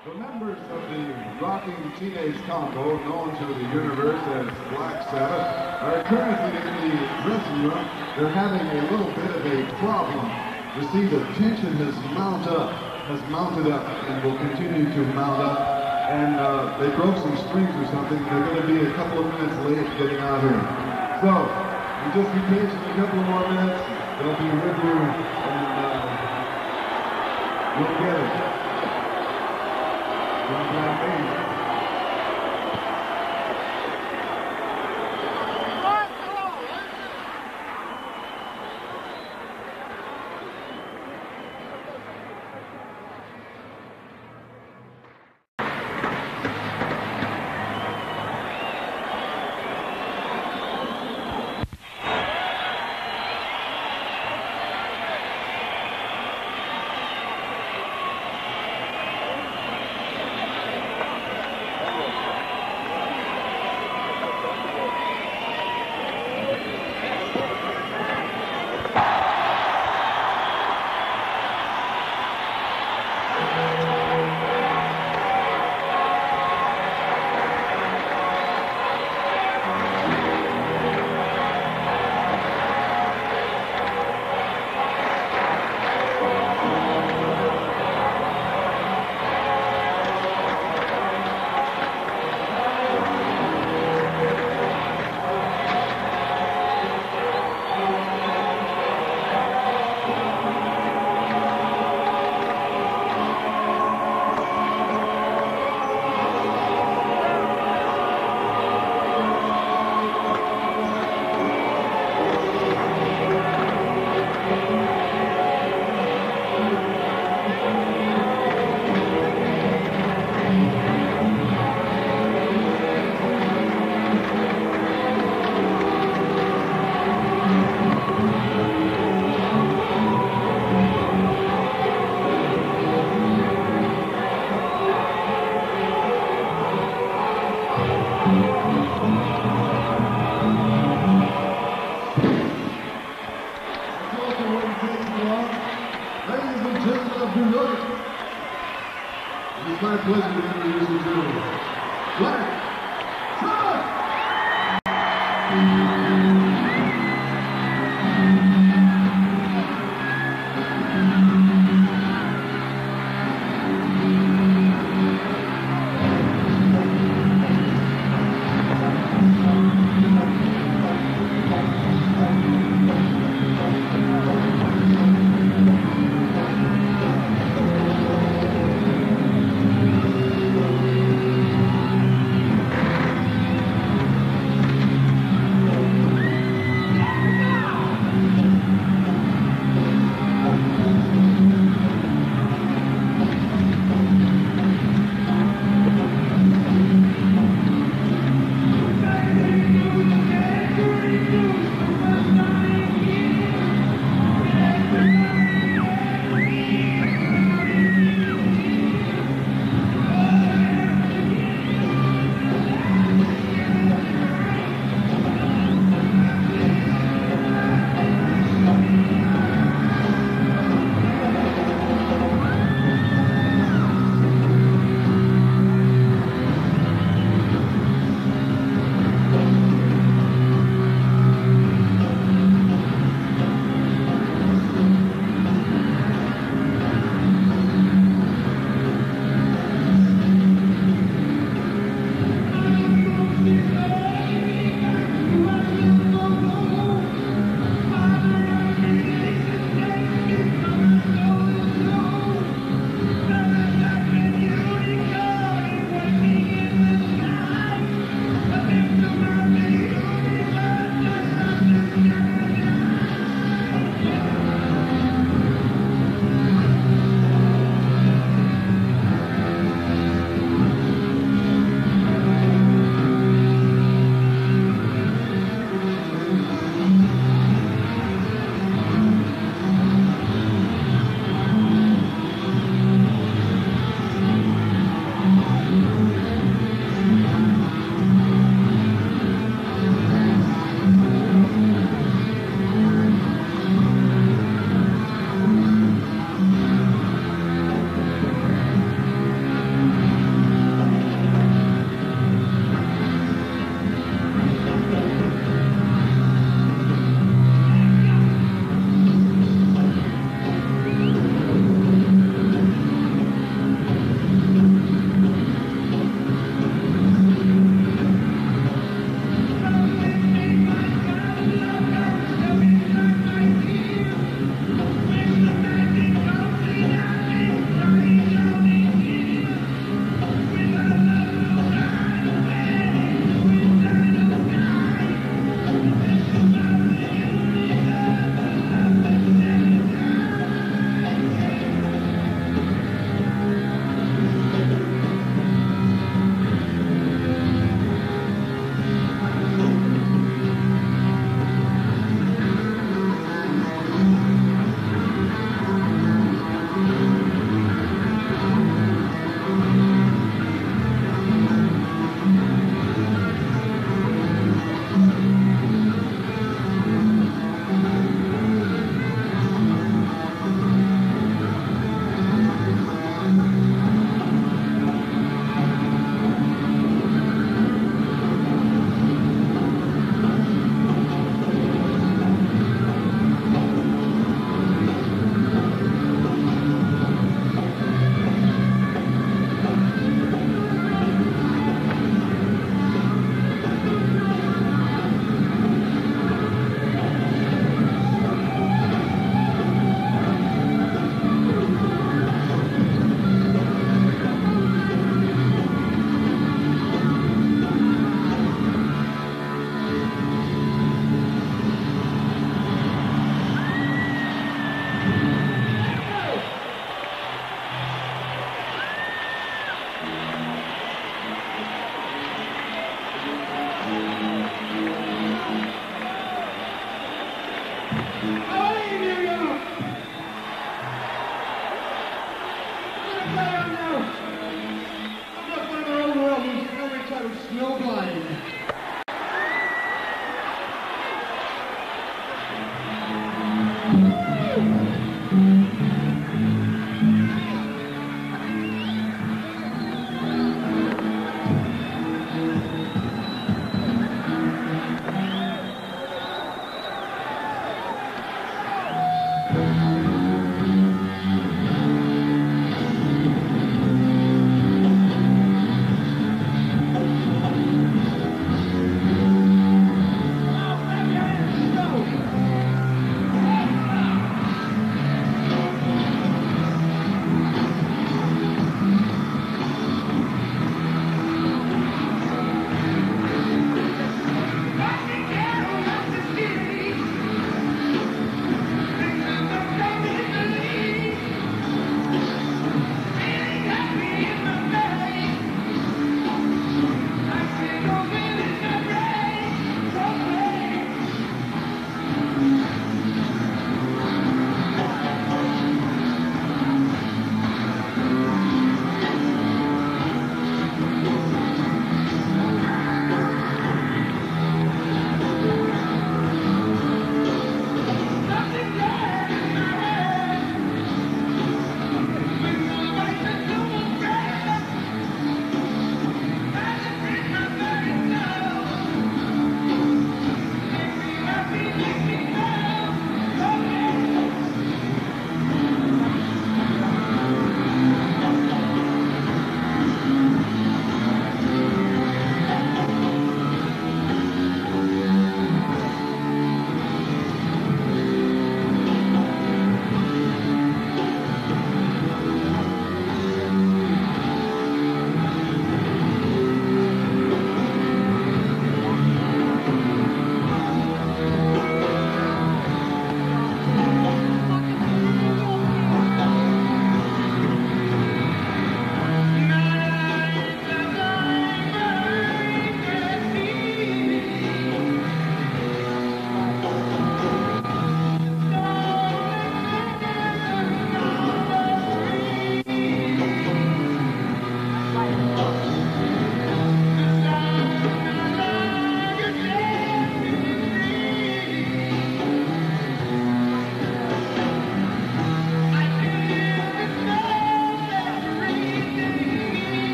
The members of the Rocking Teenage Combo, known to the universe as Black Sabbath, are currently in the dressing room. They're having a little bit of a problem. You see, the tension has mounted up, has mounted up, and will continue to mount up. And uh, they broke some strings or something. They're going to be a couple of minutes late getting out here. So, just be patient a couple more minutes. They'll be with you, and uh, you'll get it. Obrigado. Ladies and gentlemen of New York. It is my pleasure to introduce you to Black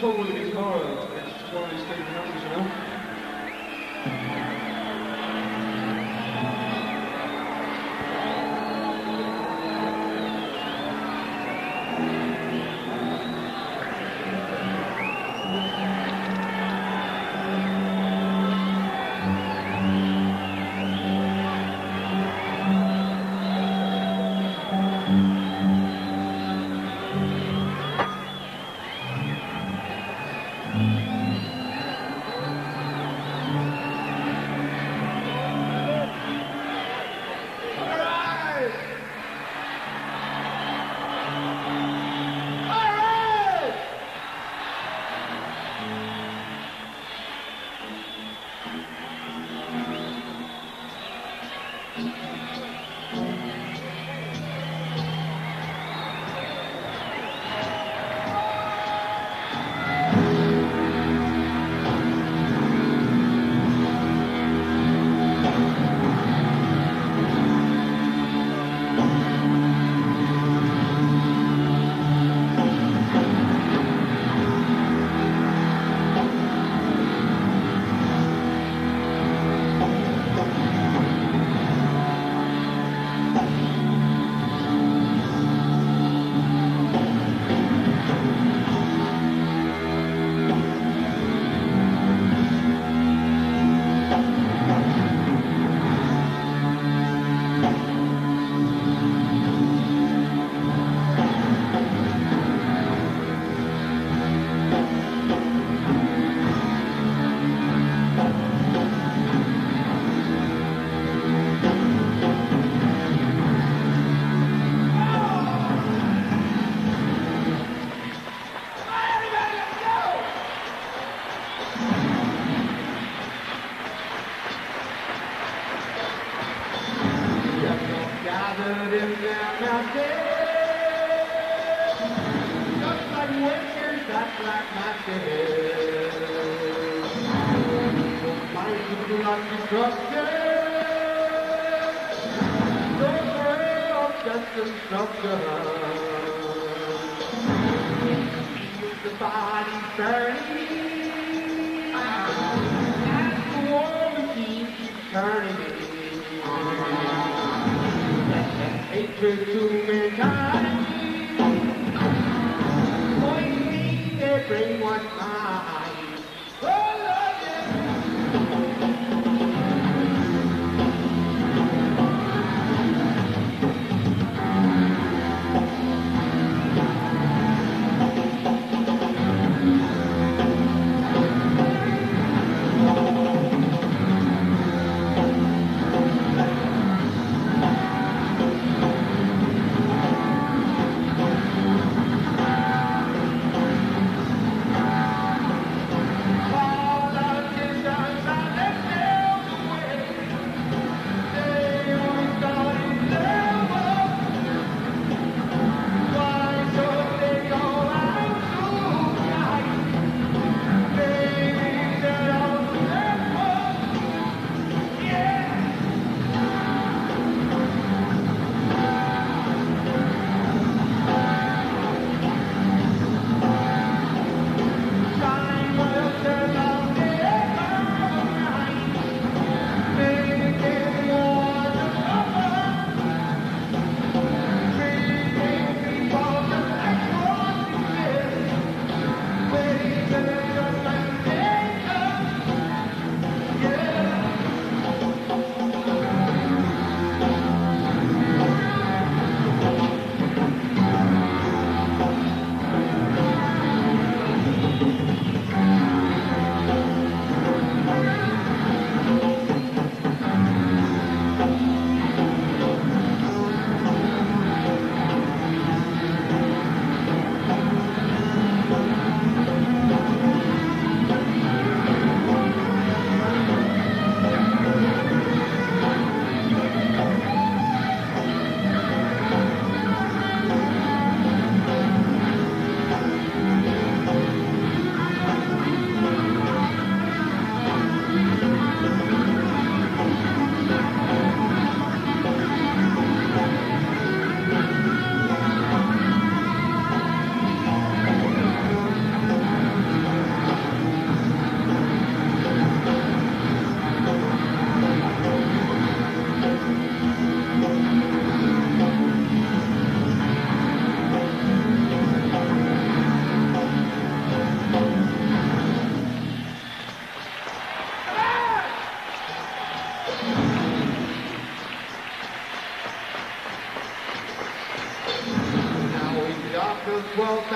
соул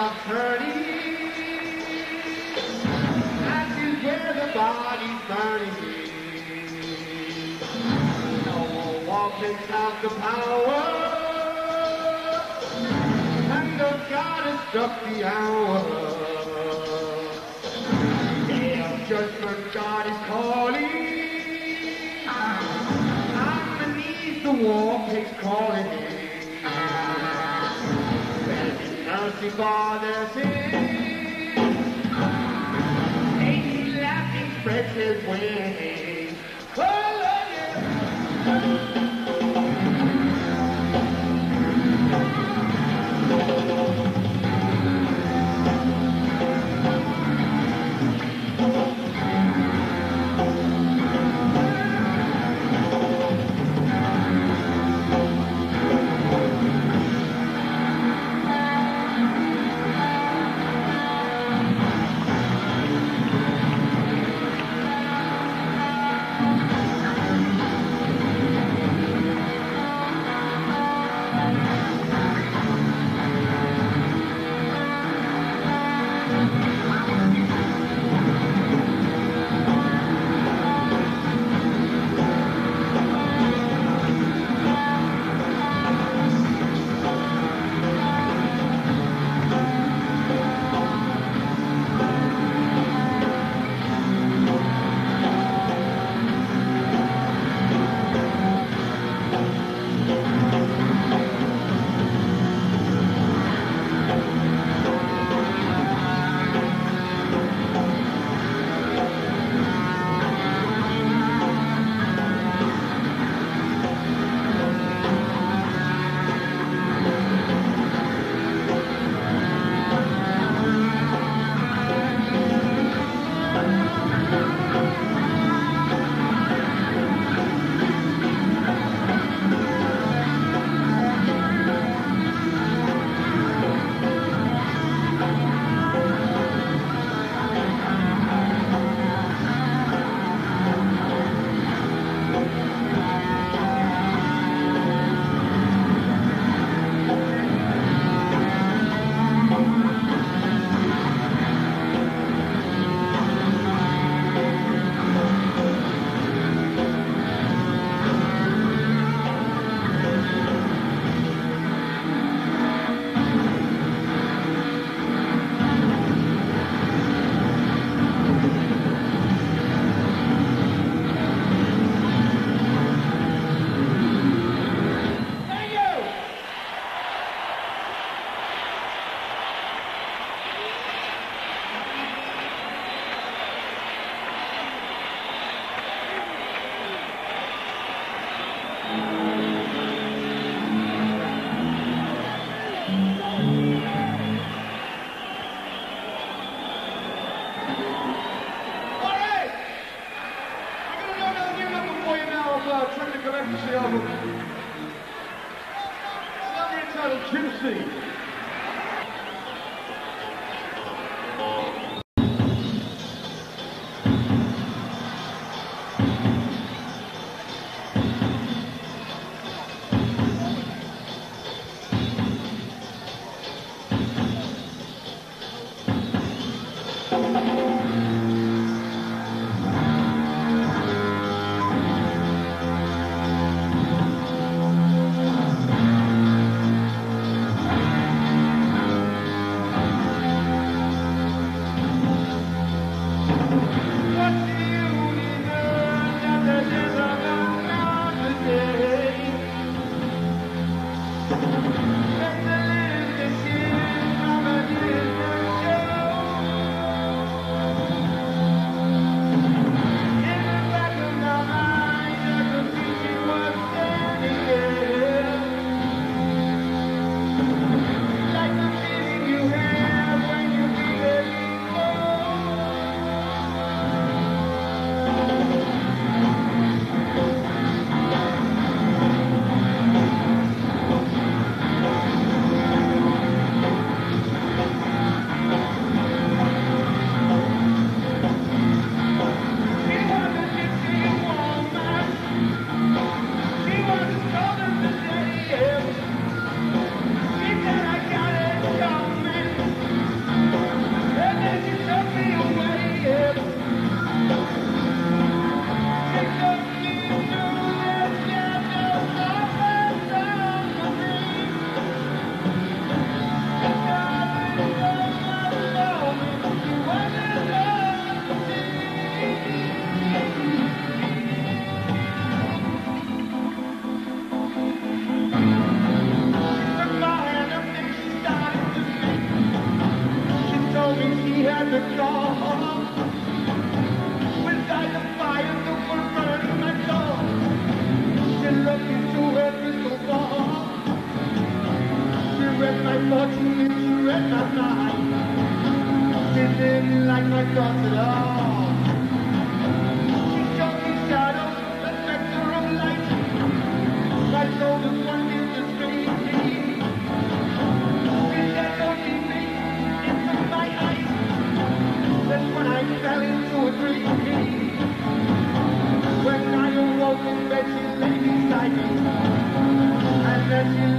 world stops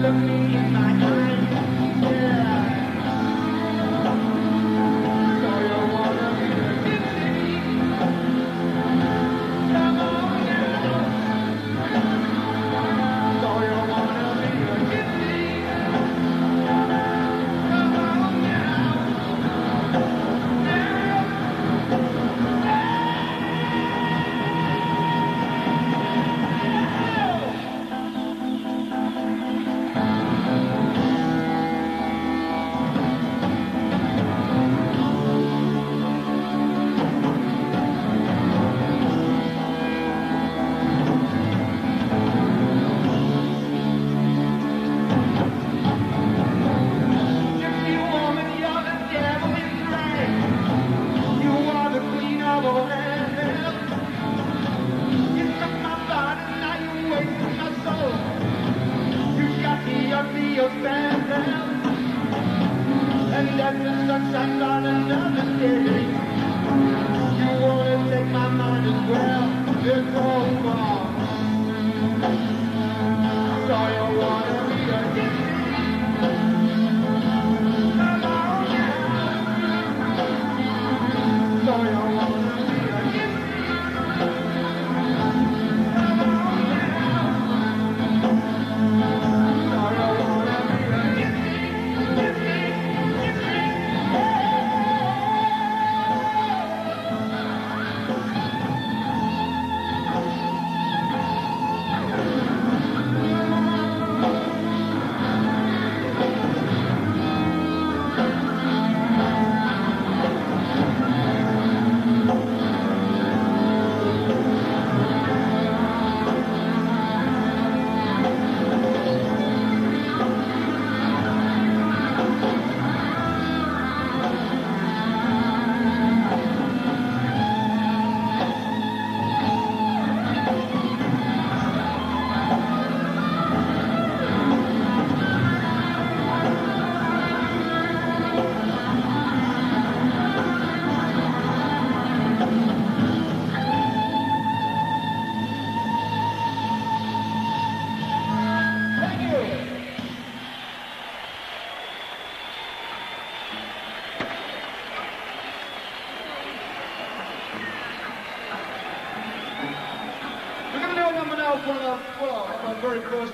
love you.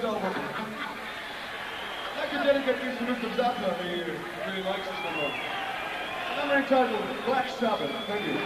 gentlemen. I can dedicate this to Mr. Zappa, he really likes this number. The number entitled Black Sabbath. Thank you.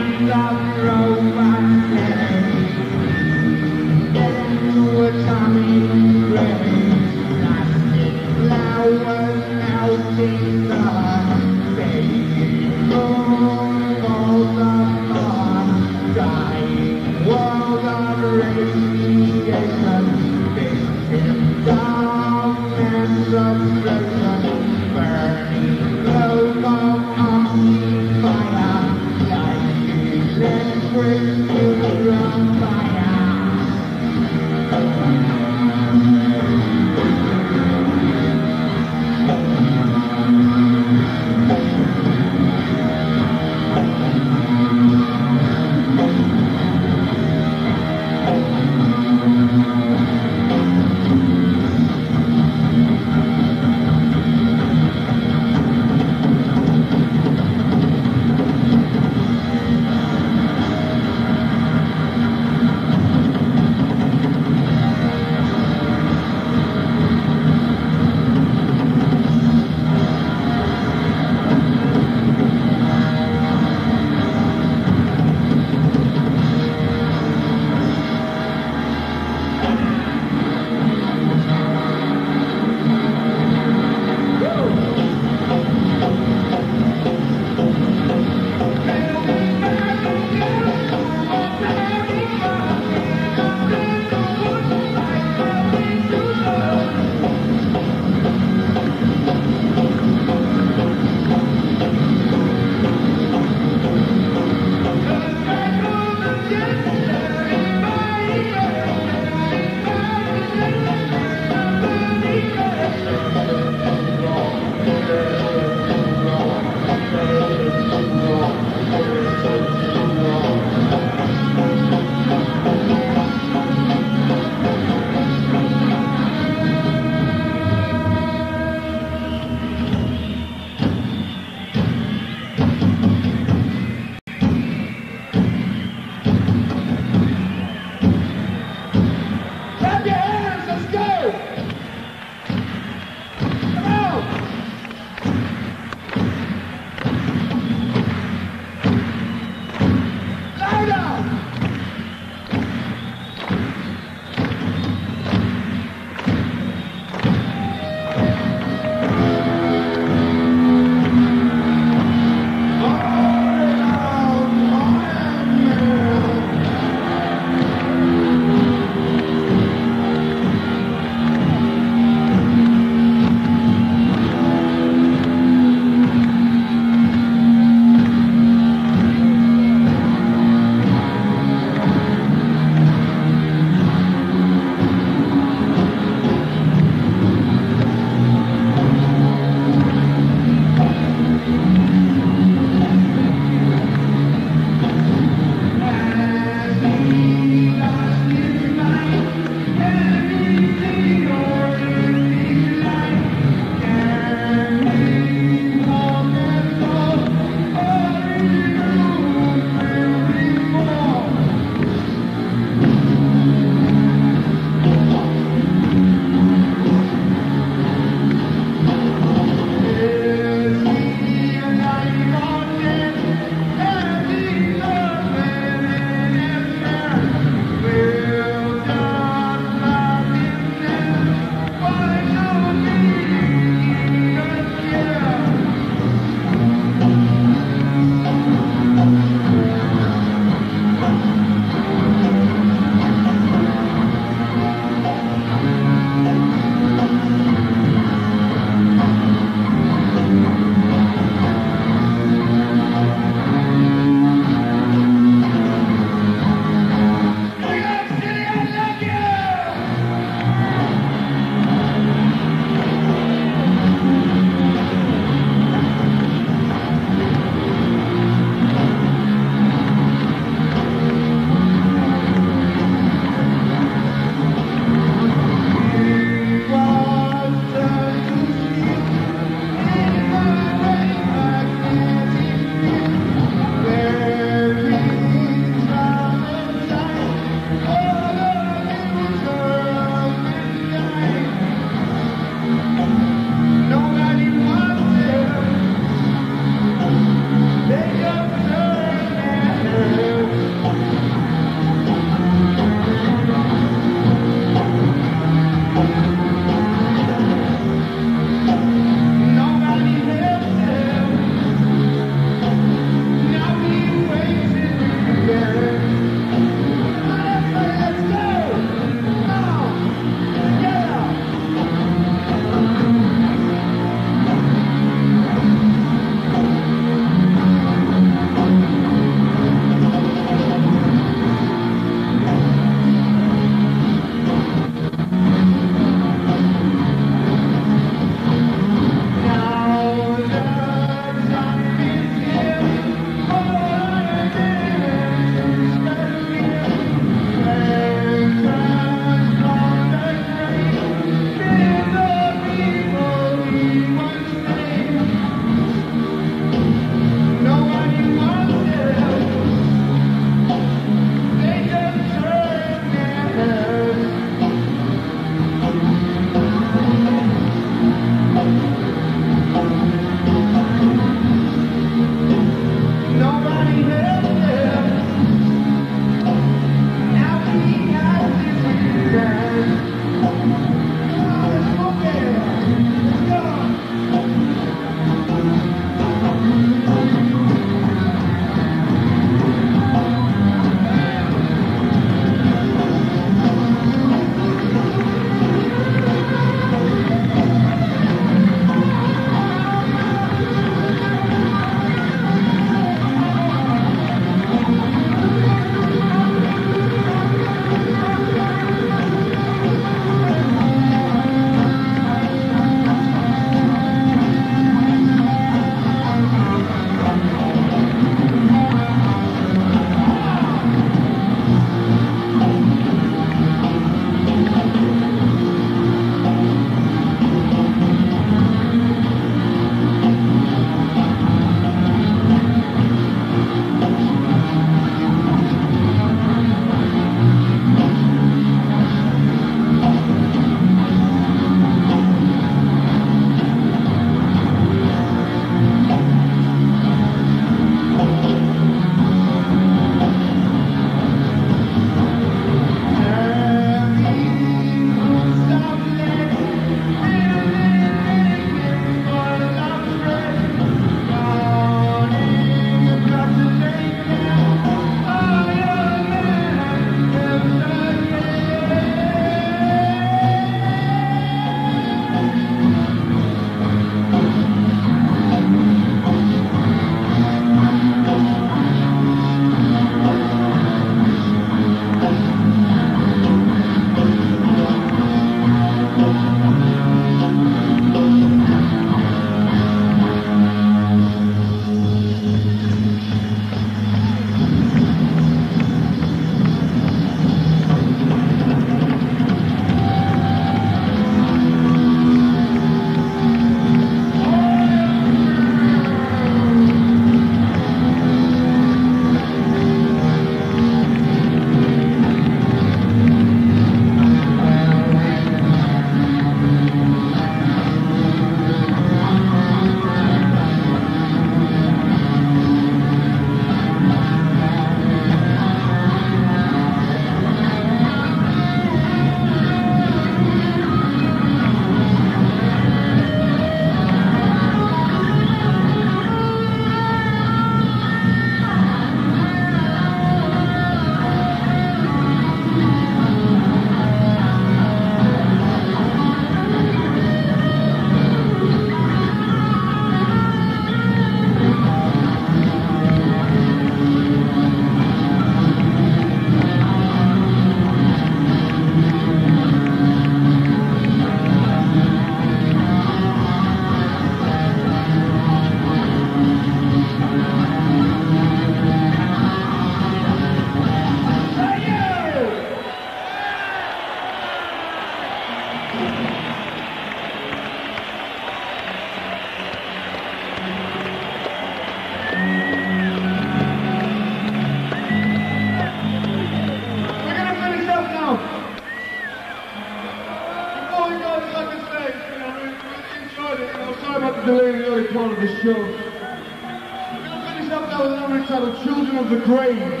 show. We're going to finish up now with another title, Children of the Grave.